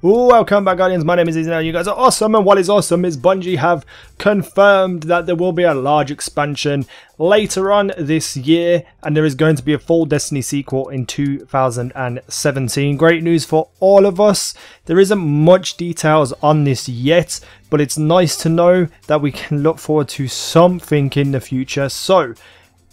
Welcome back Guardians, my name is Izzy you guys are awesome and what is awesome is Bungie have confirmed that there will be a large expansion later on this year and there is going to be a full Destiny sequel in 2017. Great news for all of us. There isn't much details on this yet but it's nice to know that we can look forward to something in the future. So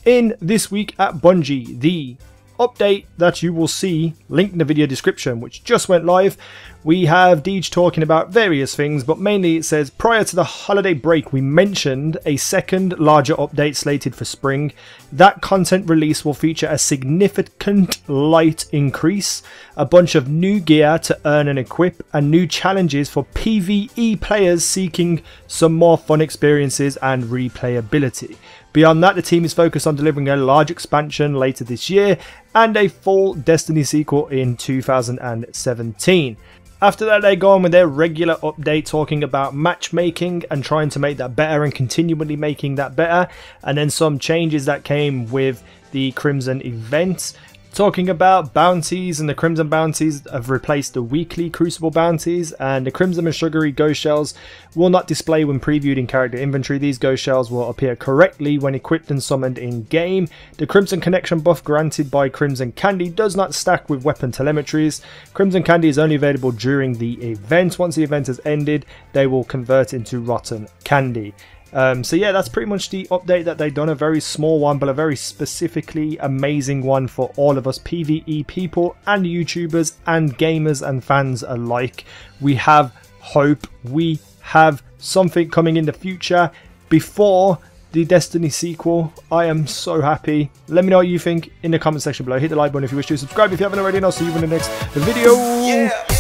in this week at Bungie, the update that you will see, link in the video description, which just went live. We have Deej talking about various things, but mainly it says prior to the holiday break, we mentioned a second larger update slated for spring. That content release will feature a significant light increase, a bunch of new gear to earn and equip, and new challenges for PvE players seeking some more fun experiences and replayability. Beyond that, the team is focused on delivering a large expansion later this year and a full Destiny sequel in 2017. After that, they go on with their regular update talking about matchmaking and trying to make that better and continually making that better. And then some changes that came with the Crimson event talking about bounties and the Crimson bounties have replaced the weekly Crucible bounties and the Crimson and Sugary Ghost Shells will not display when previewed in character inventory. These Ghost Shells will appear correctly when equipped and summoned in game. The Crimson Connection buff granted by Crimson Candy does not stack with weapon telemetries. Crimson Candy is only available during the event. Once the event has ended, they will convert into Rotten Candy. Um, so yeah, that's pretty much the update that they've done. A very small one, but a very specifically amazing one for all of us PvE people and YouTubers and gamers and fans alike. We have hope. We have something coming in the future before the Destiny sequel. I am so happy. Let me know what you think in the comment section below. Hit the like button if you wish to. Subscribe if you haven't already, and I'll see you in the next video. Yeah.